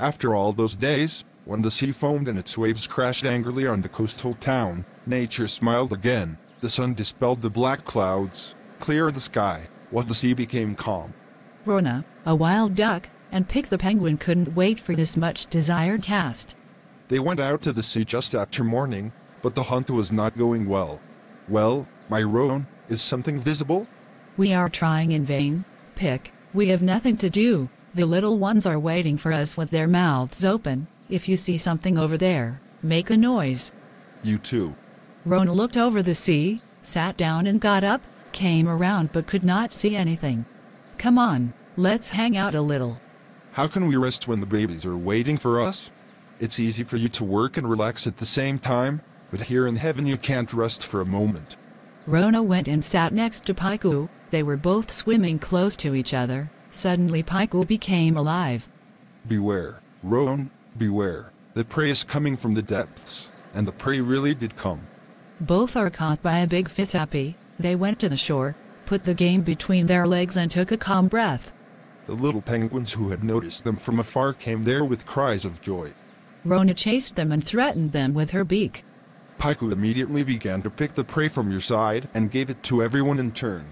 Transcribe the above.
After all those days, when the sea foamed and its waves crashed angrily on the coastal town, nature smiled again, the sun dispelled the black clouds, cleared the sky, while the sea became calm. Rona, a wild duck, and Pick the penguin couldn't wait for this much desired cast. They went out to the sea just after morning, but the hunt was not going well. Well, my roan, is something visible? We are trying in vain, Pick, we have nothing to do, the little ones are waiting for us with their mouths open, if you see something over there, make a noise. You too. Rona looked over the sea, sat down and got up, came around but could not see anything. Come on, let's hang out a little. How can we rest when the babies are waiting for us? It's easy for you to work and relax at the same time, but here in heaven you can't rest for a moment. Rona went and sat next to Paiku, they were both swimming close to each other. Suddenly Paiku became alive. Beware, Roan, beware. The prey is coming from the depths, and the prey really did come. Both are caught by a big fisapi. They went to the shore, put the game between their legs and took a calm breath. The little penguins who had noticed them from afar came there with cries of joy. Rona chased them and threatened them with her beak. Paiku immediately began to pick the prey from your side and gave it to everyone in turn.